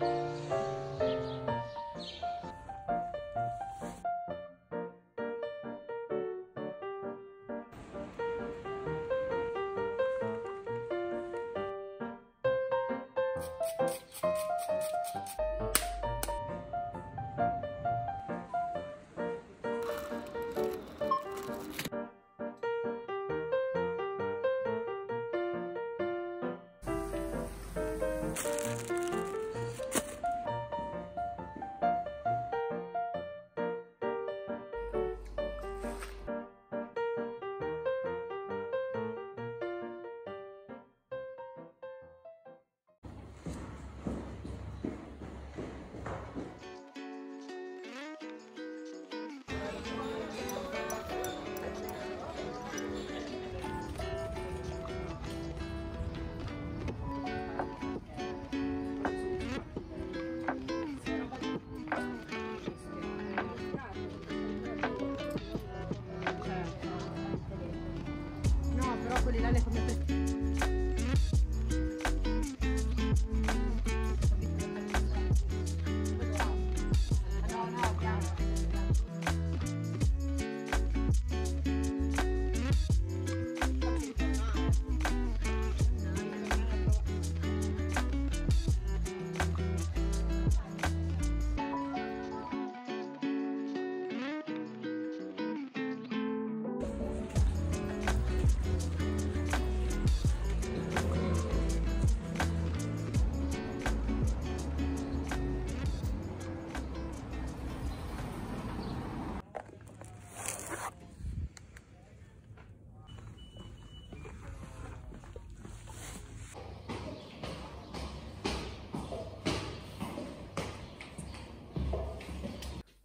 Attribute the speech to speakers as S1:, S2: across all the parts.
S1: No,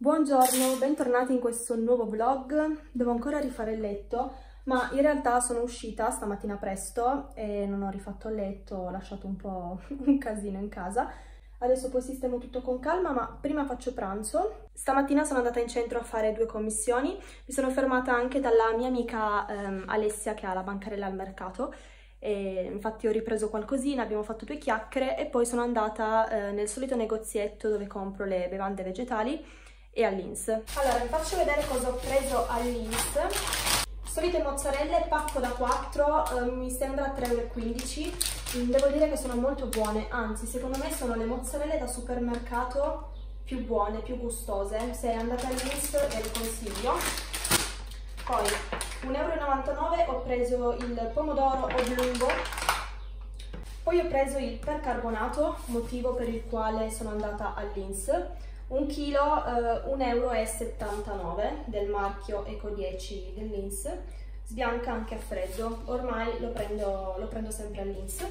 S2: Buongiorno, bentornati in questo nuovo vlog. Devo ancora rifare il letto, ma in realtà sono uscita stamattina presto e non ho rifatto il letto, ho lasciato un po' un casino in casa. Adesso poi sistemo tutto con calma, ma prima faccio pranzo. Stamattina sono andata in centro a fare due commissioni, mi sono fermata anche dalla mia amica ehm, Alessia che ha la bancarella al mercato e infatti ho ripreso qualcosina, abbiamo fatto due chiacchiere e poi sono andata eh, nel solito negozietto dove compro le bevande vegetali e all'Ins. Allora, vi faccio vedere cosa ho preso all'Ins. Solite mozzarelle, pacco da 4, eh, mi sembra 3,15 euro. Devo dire che sono molto buone, anzi secondo me sono le mozzarelle da supermercato più buone, più gustose. Se andate all'Ins ve le consiglio. Poi 1,99 euro ho preso il pomodoro oblungo poi ho preso il percarbonato, motivo per il quale sono andata all'Ins. Un chilo, eh, 1,79 euro del marchio Eco 10 dell'Ins. Sbianca anche a freddo, ormai lo prendo, lo prendo sempre all'Ins.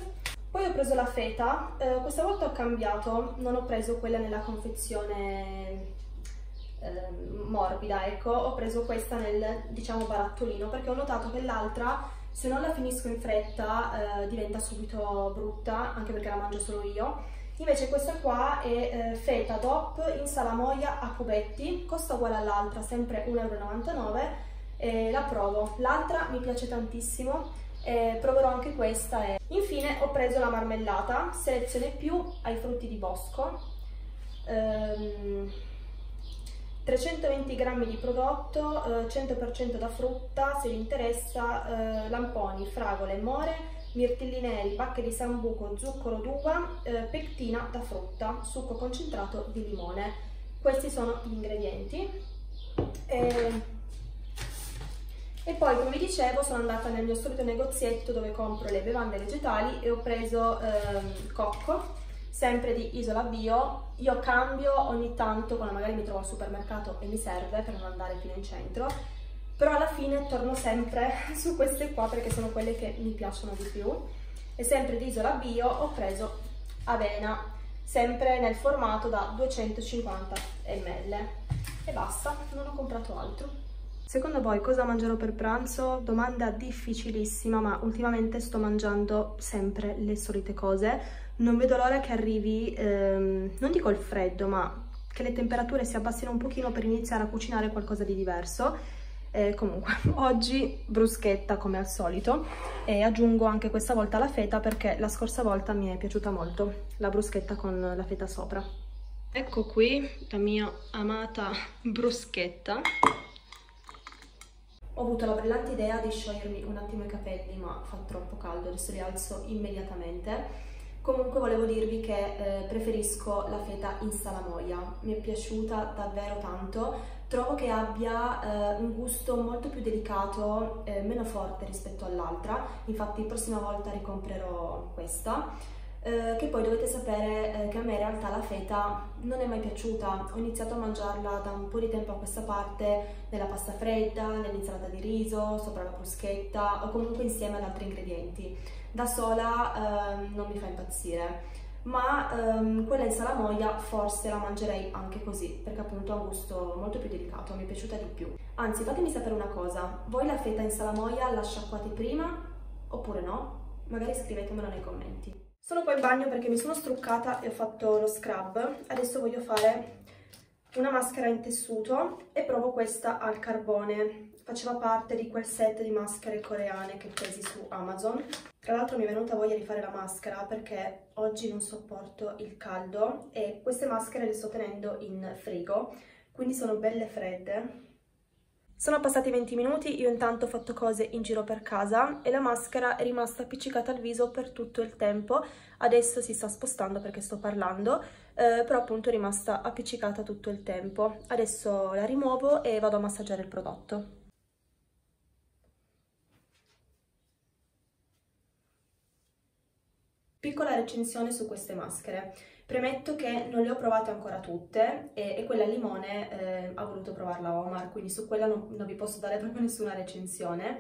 S2: Poi ho preso la feta, eh, questa volta ho cambiato, non ho preso quella nella confezione eh, morbida, ecco, ho preso questa nel, diciamo, barattolino perché ho notato che l'altra se non la finisco in fretta eh, diventa subito brutta, anche perché la mangio solo io. Invece questa qua è eh, feta DOP in salamoia a cubetti, costa uguale all'altra, sempre 1,99 euro, e la provo. L'altra mi piace tantissimo, e proverò anche questa. E... Infine ho preso la marmellata, selezione più ai frutti di bosco, ehm, 320 grammi di prodotto, eh, 100% da frutta, se vi interessa, eh, lamponi, fragole, more, mirtilli neri, bacche di sambuco, zucchero d'uva, eh, pectina da frutta, succo concentrato di limone. Questi sono gli ingredienti. E, e poi, come vi dicevo, sono andata nel mio solito negozietto dove compro le bevande vegetali e ho preso ehm, cocco, sempre di Isola Bio. Io cambio ogni tanto quando magari mi trovo al supermercato e mi serve per non andare fino in centro però alla fine torno sempre su queste qua perché sono quelle che mi piacciono di più. E sempre di Isola Bio ho preso avena sempre nel formato da 250 ml. E basta, non ho comprato altro. Secondo voi cosa mangerò per pranzo? domanda difficilissima ma ultimamente sto mangiando sempre le solite cose. Non vedo l'ora che arrivi ehm, non dico il freddo ma che le temperature si abbassino un pochino per iniziare a cucinare qualcosa di diverso Eh, comunque, oggi bruschetta come al solito e aggiungo anche questa volta la feta perché la scorsa volta mi è piaciuta molto la bruschetta con la feta sopra. Ecco qui la mia amata bruschetta. Ho avuto la brillante idea di sciogliermi un attimo i capelli, ma fa troppo caldo, adesso li alzo immediatamente. Comunque volevo dirvi che eh, preferisco la feta in salamoia, mi è piaciuta davvero tanto, trovo che abbia eh, un gusto molto più delicato, eh, meno forte rispetto all'altra, infatti la prossima volta ricomprerò questa. Eh, che poi dovete sapere eh, che a me in realtà la feta non è mai piaciuta, ho iniziato a mangiarla da un po' di tempo a questa parte nella pasta fredda, nell'insalata di riso, sopra la bruschetta o comunque insieme ad altri ingredienti. Da sola ehm, non mi fa impazzire ma ehm, quella in salamoia forse la mangerei anche così perché appunto ha un gusto molto più delicato, mi è piaciuta di più. Anzi, fatemi sapere una cosa, voi la feta in salamoia la sciacquate prima oppure no? Magari scrivetemelo nei commenti. Sono poi in bagno perché mi sono struccata e ho fatto lo scrub, adesso voglio fare una maschera in tessuto e provo questa al carbone faceva parte di quel set di maschere coreane che presi su Amazon. Tra l'altro mi è venuta voglia di fare la maschera perché oggi non sopporto il caldo e queste maschere le sto tenendo in frigo, quindi sono belle fredde. Sono passati 20 minuti, io intanto ho fatto cose in giro per casa e la maschera è rimasta appiccicata al viso per tutto il tempo. Adesso si sta spostando perché sto parlando, eh, però appunto è rimasta appiccicata tutto il tempo. Adesso la rimuovo e vado a massaggiare il prodotto. Piccola recensione su queste maschere. Premetto che non le ho provate ancora tutte e, e quella al limone eh, ha voluto provarla Omar, quindi su quella non, non vi posso dare proprio nessuna recensione.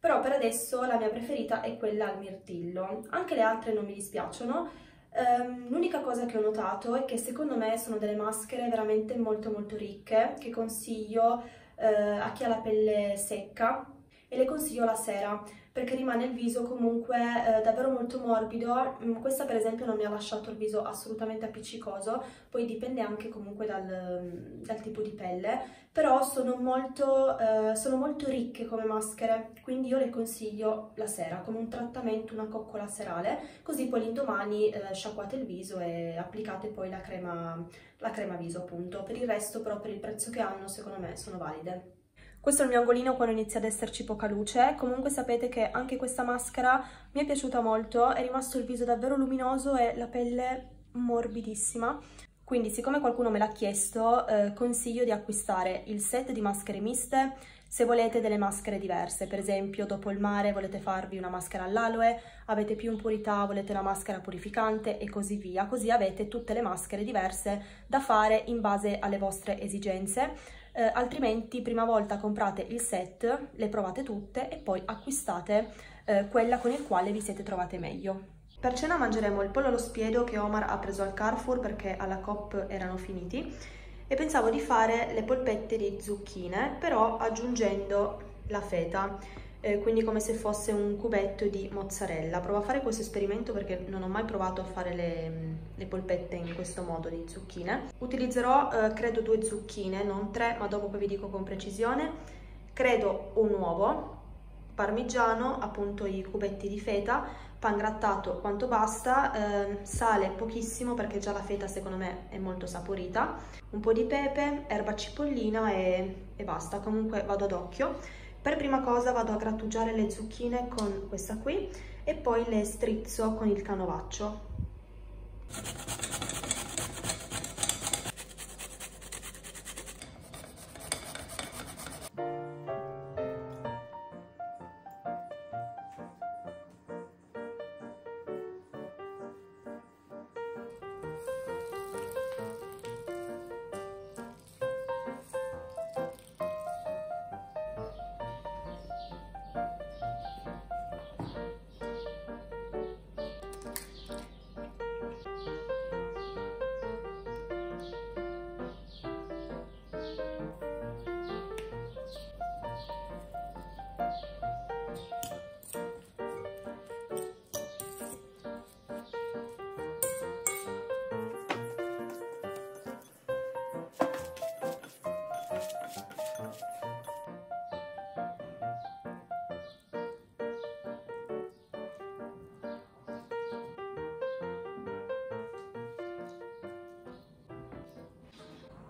S2: Però per adesso la mia preferita è quella al mirtillo. Anche le altre non mi dispiacciono. Um, L'unica cosa che ho notato è che secondo me sono delle maschere veramente molto molto ricche che consiglio uh, a chi ha la pelle secca e le consiglio la sera perché rimane il viso comunque eh, davvero molto morbido, mm, questa per esempio non mi ha lasciato il viso assolutamente appiccicoso, poi dipende anche comunque dal, mm, dal tipo di pelle, però sono molto, eh, sono molto ricche come maschere, quindi io le consiglio la sera come un trattamento, una coccola serale, così poi l'indomani eh, sciacquate il viso e applicate poi la crema, la crema viso appunto, per il resto però per il prezzo che hanno secondo me sono valide. Questo è il mio angolino quando inizia ad esserci poca luce, comunque sapete che anche questa maschera mi è piaciuta molto, è rimasto il viso davvero luminoso e la pelle morbidissima. Quindi siccome qualcuno me l'ha chiesto, eh, consiglio di acquistare il set di maschere miste se volete delle maschere diverse, per esempio dopo il mare volete farvi una maschera all'aloe, avete più impurità, volete una maschera purificante e così via, così avete tutte le maschere diverse da fare in base alle vostre esigenze eh, altrimenti prima volta comprate il set, le provate tutte e poi acquistate eh, quella con il quale vi siete trovate meglio. Per cena mangeremo il pollo allo spiedo che Omar ha preso al Carrefour perché alla COP erano finiti e pensavo di fare le polpette di zucchine però aggiungendo la feta eh, quindi come se fosse un cubetto di mozzarella. Provo a fare questo esperimento perché non ho mai provato a fare le, le polpette in questo modo di zucchine. Utilizzerò eh, credo due zucchine, non tre, ma dopo poi vi dico con precisione. Credo un uovo, parmigiano, appunto i cubetti di feta, pan grattato quanto basta, eh, sale pochissimo perché già la feta secondo me è molto saporita, un po' di pepe, erba cipollina e, e basta, comunque vado ad occhio. Per prima cosa vado a grattugiare le zucchine con questa qui e poi le strizzo con il canovaccio.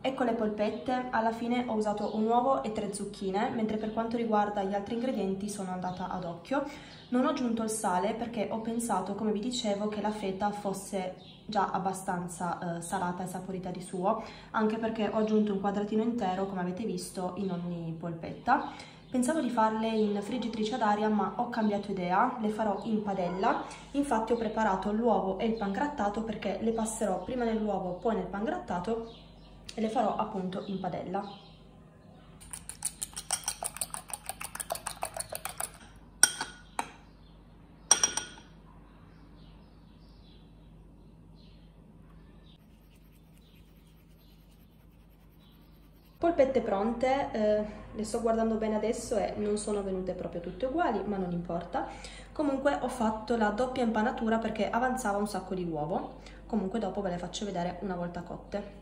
S2: Ecco le polpette, alla fine ho usato un uovo e tre zucchine, mentre per quanto riguarda gli altri ingredienti sono andata ad occhio. Non ho aggiunto il sale perché ho pensato, come vi dicevo, che la feta fosse già abbastanza eh, salata e saporita di suo, anche perché ho aggiunto un quadratino intero, come avete visto, in ogni polpetta. Pensavo di farle in friggitrice ad aria ma ho cambiato idea, le farò in padella, infatti ho preparato l'uovo e il pangrattato perché le passerò prima nell'uovo poi nel pangrattato e le farò appunto in padella. Polpette pronte, eh, le sto guardando bene adesso e non sono venute proprio tutte uguali, ma non importa. Comunque ho fatto la doppia impanatura perché avanzava un sacco di uovo. Comunque dopo ve le faccio vedere una volta cotte.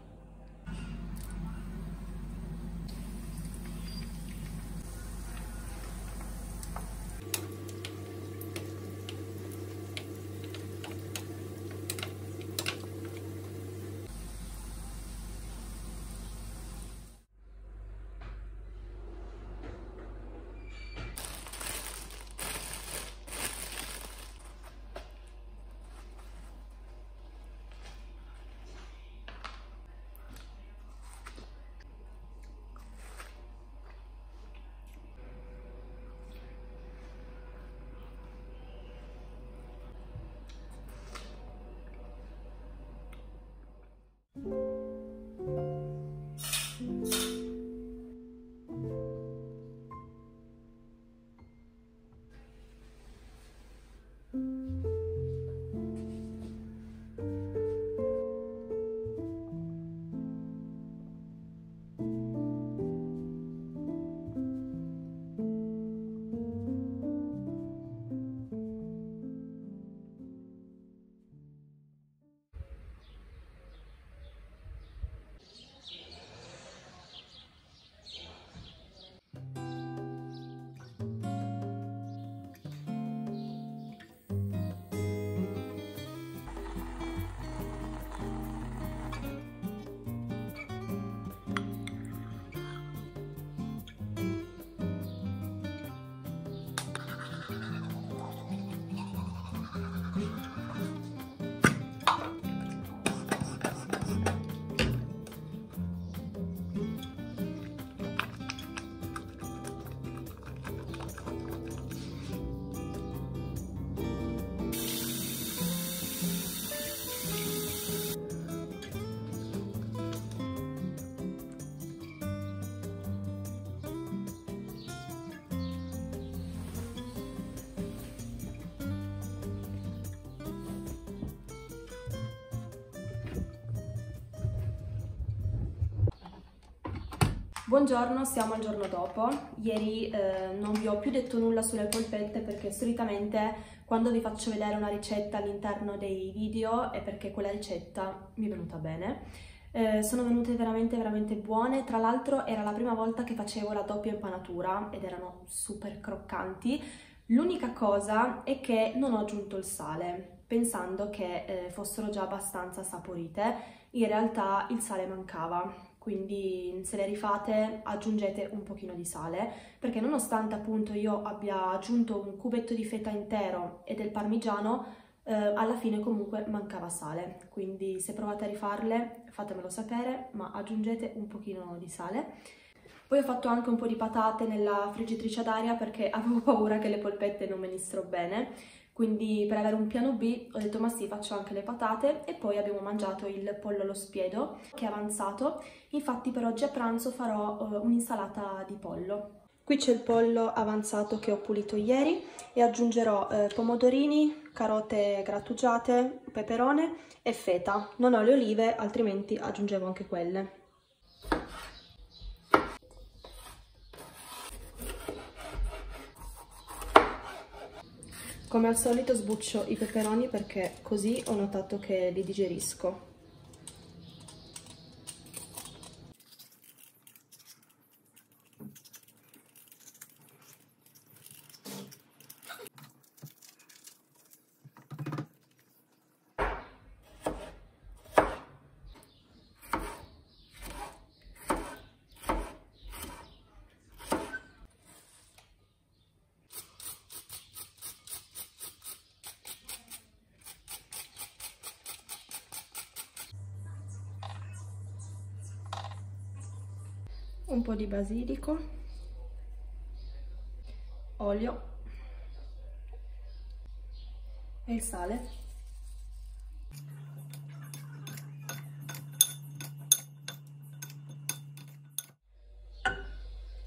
S2: Buongiorno, siamo al giorno dopo. Ieri eh, non vi ho più detto nulla sulle polpette perché solitamente quando vi faccio vedere una ricetta all'interno dei video è perché quella ricetta mi è venuta bene. Eh, sono venute veramente veramente buone, tra l'altro era la prima volta che facevo la doppia impanatura ed erano super croccanti. L'unica cosa è che non ho aggiunto il sale, pensando che eh, fossero già abbastanza saporite, in realtà il sale mancava quindi se le rifate aggiungete un pochino di sale perché nonostante appunto io abbia aggiunto un cubetto di feta intero e del parmigiano eh, alla fine comunque mancava sale. Quindi se provate a rifarle fatemelo sapere ma aggiungete un pochino di sale. Poi ho fatto anche un po' di patate nella friggitrice ad aria perché avevo paura che le polpette non venissero bene quindi per avere un piano B ho detto ma sì faccio anche le patate. E poi abbiamo mangiato il pollo allo spiedo che è avanzato. Infatti per oggi a pranzo farò uh, un'insalata di pollo. Qui c'è il pollo avanzato che ho pulito ieri e aggiungerò eh, pomodorini, carote grattugiate, peperone e feta. Non ho le olive altrimenti aggiungevo anche quelle Come al solito sbuccio i peperoni perché così ho notato che li digerisco. Un po' di basilico, olio e il sale.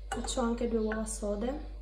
S2: Faccio anche due uova sode.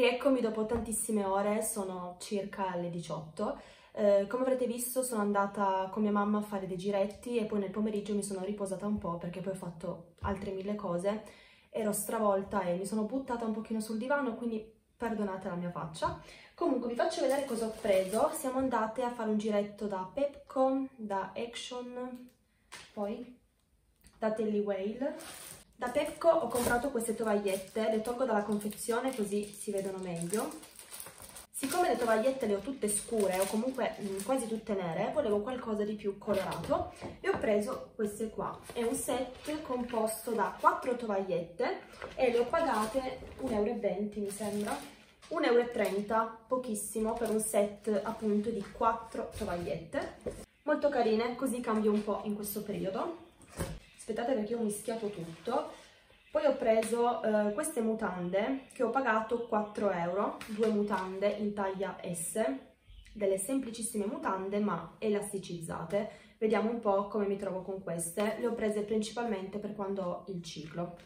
S2: Rieccomi dopo tantissime ore, sono circa le 18. Eh, come avrete visto sono andata con mia mamma a fare dei giretti e poi nel pomeriggio mi sono riposata un po' perché poi ho fatto altre mille cose. Ero stravolta e mi sono buttata un pochino sul divano, quindi perdonate la mia faccia. Comunque vi faccio vedere cosa ho preso. Siamo andate a fare un giretto da Pepco, da Action, poi da Telly Whale da Pepco ho comprato queste tovagliette, le tolgo dalla confezione così si vedono meglio. Siccome le tovagliette le ho tutte scure o comunque mh, mm, quasi tutte nere, volevo qualcosa di più colorato e ho preso queste qua. È un set composto da 4 tovagliette e le ho pagate 1,20 euro mi sembra. 1,30 euro, pochissimo per un set appunto di 4 tovagliette. Molto carine, così cambio un po' in questo periodo aspettate perché ho mischiato tutto. Poi ho preso eh, queste mutande che ho pagato 4 euro, due mutande in taglia S, delle semplicissime mutande ma elasticizzate. Vediamo un po' come mi trovo con queste. Le ho prese principalmente per quando ho il ciclo.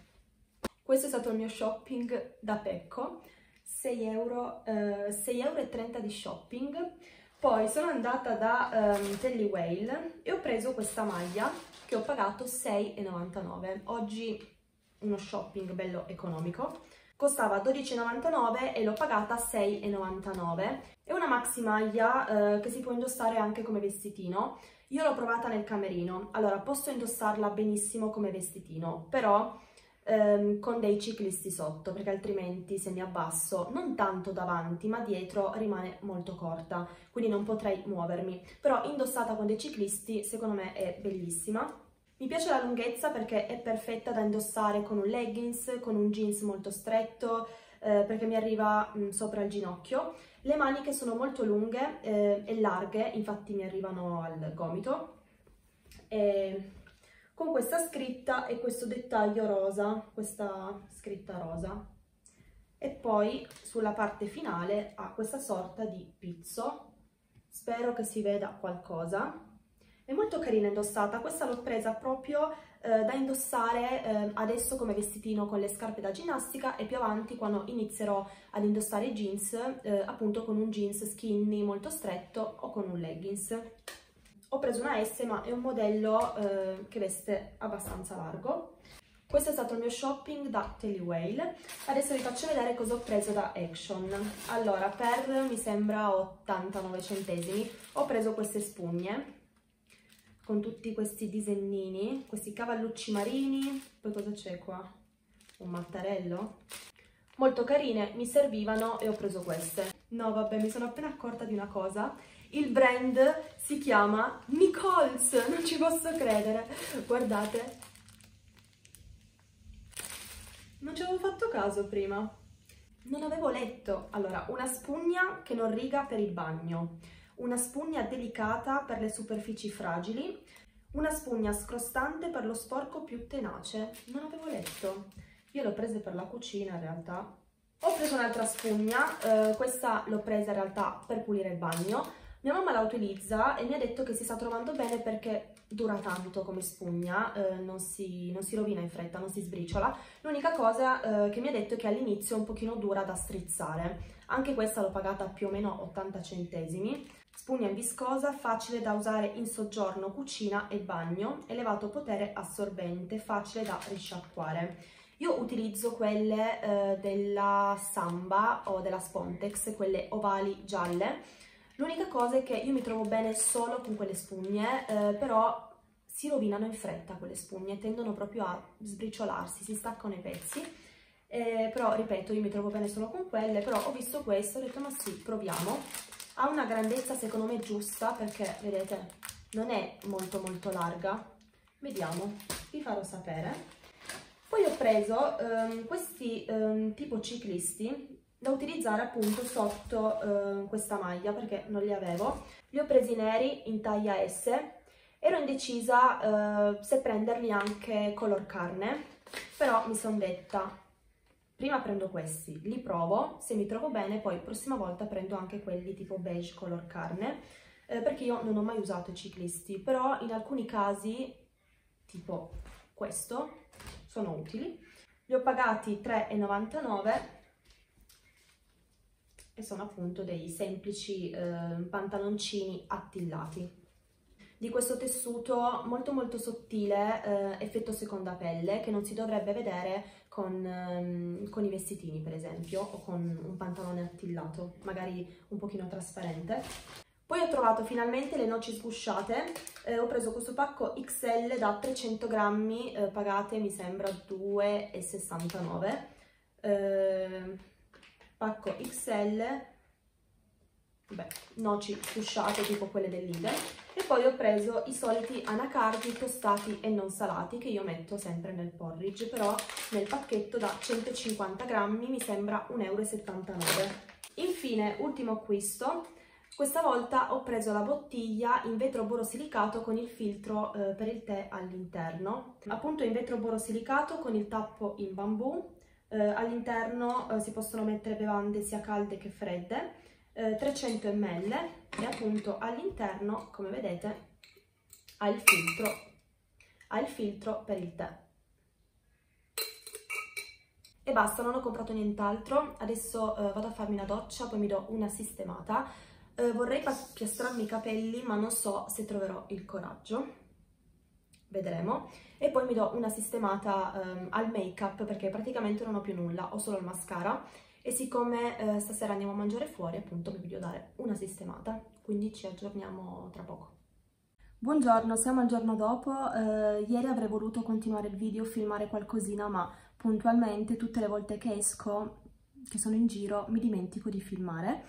S2: Questo è stato il mio shopping da Pecco, 6 euro, eh, 6 euro e 30 di shopping. Poi sono andata da um, Telly Whale e ho preso questa maglia che ho pagato 6,99. Oggi uno shopping bello economico. Costava 12,99 e l'ho pagata 6,99. È una maxi maglia eh, che si può indossare anche come vestitino. Io l'ho provata nel camerino, allora posso indossarla benissimo come vestitino, però ehm, con dei ciclisti sotto, perché altrimenti se mi abbasso non tanto davanti, ma dietro rimane molto corta, quindi non potrei muovermi. Però indossata con dei ciclisti, secondo me è bellissima. Mi piace la lunghezza perché è perfetta da indossare con un leggings, con un jeans molto stretto, eh, perché mi arriva mh, mm, sopra il ginocchio. Le maniche sono molto lunghe eh, e larghe, infatti mi arrivano al gomito. E con questa scritta e questo dettaglio rosa, questa scritta rosa. E poi sulla parte finale ha questa sorta di pizzo. Spero che si veda qualcosa è molto carina indossata, questa l'ho presa proprio eh, da indossare eh, adesso come vestitino con le scarpe da ginnastica e più avanti quando inizierò ad indossare jeans, eh, appunto con un jeans skinny molto stretto o con un leggings. Ho preso una S ma è un modello eh, che veste abbastanza largo. Questo è stato il mio shopping da Telly Whale. Adesso vi faccio vedere cosa ho preso da Action. Allora, per mi sembra 89 centesimi ho preso queste spugne con tutti questi disegnini, questi cavallucci marini, poi cosa c'è qua? Un mattarello? Molto carine, mi servivano e ho preso queste. No vabbè, mi sono appena accorta di una cosa, il brand si chiama Nichols, non ci posso credere, guardate. Non ci avevo fatto caso prima. Non avevo letto. Allora, una spugna che non riga per il bagno, una spugna delicata per le superfici fragili, una spugna scrostante per lo sporco più tenace. Non avevo letto. Io l'ho presa per la cucina in realtà. Ho preso un'altra spugna, eh, questa l'ho presa in realtà per pulire il bagno. Mia mamma la utilizza e mi ha detto che si sta trovando bene perché dura tanto come spugna, eh, non, si, non, si, rovina in fretta, non si sbriciola. L'unica cosa eh, che mi ha detto è che all'inizio è un pochino dura da strizzare. Anche questa l'ho pagata più o meno 80 centesimi. Spugna viscosa, facile da usare in soggiorno, cucina e bagno, elevato potere assorbente, facile da risciacquare. Io utilizzo quelle eh, della Samba o della Spontex, quelle ovali gialle. L'unica cosa è che io mi trovo bene solo con quelle spugne, eh, però si rovinano in fretta quelle spugne, tendono proprio a sbriciolarsi, si staccano i pezzi. Eh, però, ripeto, io mi trovo bene solo con quelle, però ho visto questo, ho detto ma sì, proviamo. Ha una grandezza secondo me giusta perché vedete non è molto molto larga. Vediamo vi farò sapere. Poi ho preso um, questi um, tipo ciclisti da utilizzare appunto sotto uh, questa maglia perché non li avevo li ho presi neri in taglia S ero indecisa uh, se prenderli anche color carne però mi sono detta prima prendo questi, li provo, se mi trovo bene poi prossima volta prendo anche quelli tipo beige color carne, eh, perché io non ho mai usato i ciclisti, però in alcuni casi, tipo questo, sono utili. Li ho pagati 3,99 e sono appunto dei semplici eh, pantaloncini attillati di questo tessuto molto molto sottile, eh, effetto seconda pelle, che non si dovrebbe vedere con, ehm, con, i vestitini per esempio, o con un pantalone attillato, magari un pochino trasparente. Poi ho trovato finalmente le noci sgusciate, eh, ho preso questo pacco XL da 300 grammi, eh, pagate mi sembra 2,69, eh, pacco XL beh, noci sfusciate tipo quelle del Lidl. E poi ho preso i soliti anacardi tostati e non salati che io metto sempre nel porridge però nel pacchetto da 150 grammi mi sembra 1,79 euro infine ultimo acquisto. Questa volta ho preso la bottiglia in vetro borosilicato con il filtro eh, per il tè all'interno. Appunto in vetro borosilicato con il tappo in bambù eh, all'interno eh, si possono mettere bevande sia calde che fredde 300 eh, ml e appunto all'interno, come vedete, ha il filtro, ha il filtro per il tè. E basta, non ho comprato nient'altro, adesso eh, vado a farmi una doccia, poi mi do una sistemata. Eh, vorrei piastrarmi i capelli, ma non so se troverò il coraggio. Vedremo. E poi mi do una sistemata ehm, al make-up, perché praticamente non ho più nulla, ho solo il mascara e siccome eh, stasera andiamo a mangiare fuori appunto vi voglio dare una sistemata, quindi ci aggiorniamo tra poco. Buongiorno, siamo al giorno dopo, eh, ieri avrei voluto continuare il video, filmare qualcosina ma puntualmente tutte le volte che esco, che sono in giro, mi dimentico di filmare.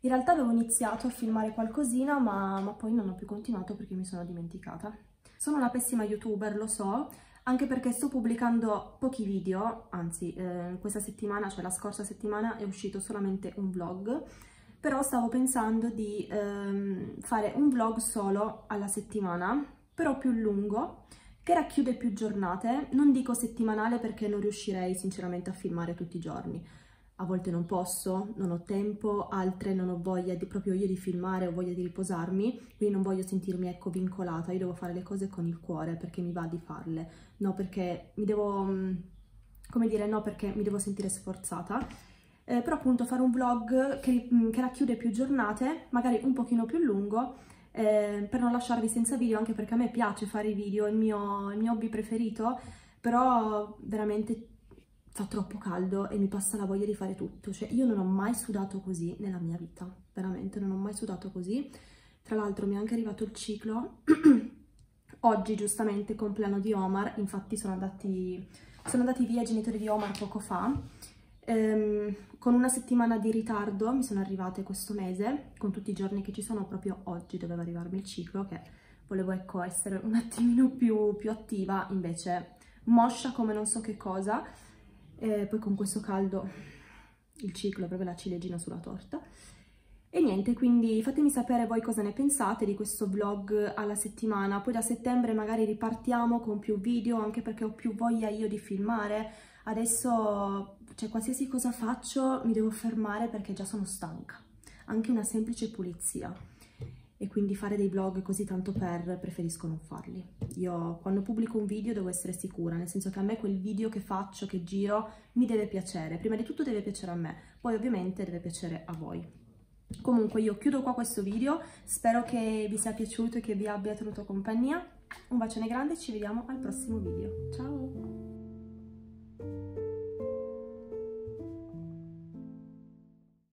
S2: In realtà avevo iniziato a filmare qualcosina ma, ma poi non ho più continuato perché mi sono dimenticata. Sono una pessima youtuber, lo so, anche perché sto pubblicando pochi video, anzi eh, questa settimana, cioè la scorsa settimana, è uscito solamente un vlog, però stavo pensando di ehm, fare un vlog solo alla settimana, però più lungo, che racchiude più giornate, non dico settimanale perché non riuscirei sinceramente a filmare tutti i giorni, a volte non posso, non ho tempo, altre non ho voglia di, proprio io di filmare, ho voglia di riposarmi, quindi non voglio sentirmi ecco vincolata, io devo fare le cose con il cuore perché mi va di farle, no perché mi devo, mm, come dire, no perché mi devo sentire sforzata, eh, però appunto fare un vlog che, mm, che, racchiude più giornate, magari un pochino più lungo, eh, per non lasciarvi senza video, anche perché a me piace fare i video, è il mio, il mio hobby preferito, però veramente fa troppo caldo e mi passa la voglia di fare tutto. Cioè io non ho mai sudato così nella mia vita, veramente non ho mai sudato così. Tra l'altro mi è anche arrivato il ciclo. Oggi giustamente compleanno di Omar, infatti sono andati, sono andati via i genitori di Omar poco fa, ehm, con una settimana di ritardo mi sono arrivate questo mese, con tutti i giorni che ci sono, proprio oggi doveva arrivarmi il ciclo, che volevo ecco essere un attimino più, più attiva, invece moscia come non so che cosa, e poi con questo caldo il ciclo è proprio la ciliegina sulla torta. E niente, quindi fatemi sapere voi cosa ne pensate di questo vlog alla settimana, poi da settembre magari ripartiamo con più video, anche perché ho più voglia io di filmare. Adesso, cioè qualsiasi cosa faccio mi devo fermare perché già sono stanca, anche una semplice pulizia. E quindi fare dei vlog così tanto per preferisco non farli. Io quando pubblico un video devo essere sicura, nel senso che a me quel video che faccio, che giro, mi deve piacere. Prima di tutto deve piacere a me, poi ovviamente deve piacere a voi. Comunque io chiudo qua questo video, spero che vi sia piaciuto e che vi abbia tenuto compagnia. Un bacione grande e ci vediamo al prossimo video. Ciao!